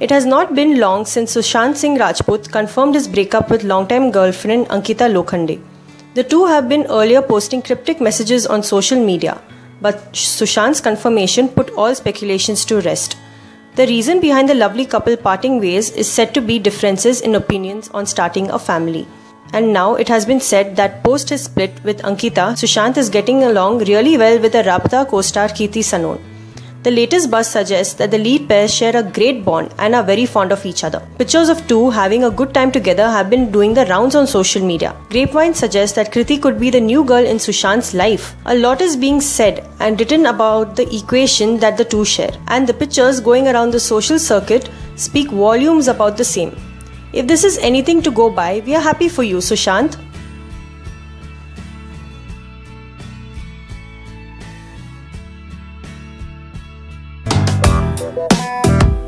It has not been long since Sushant Singh Rajput confirmed his breakup with longtime girlfriend Ankita Lokhande. The two have been earlier posting cryptic messages on social media, but Sushant's confirmation put all speculations to rest. The reason behind the lovely couple parting ways is said to be differences in opinions on starting a family. And now it has been said that post his split with Ankita, Sushant is getting along really well with the Rabta co-star Kriti Sanon. The latest buzz suggests that the lead pair share a great bond and are very fond of each other. Pictures of two having a good time together have been doing the rounds on social media. Grapevine suggests that Kriti could be the new girl in Sushant's life. A lot is being said and written about the equation that the two share, and the pictures going around the social circuit speak volumes about the same. If this is anything to go by, we are happy for you, Sushant. Música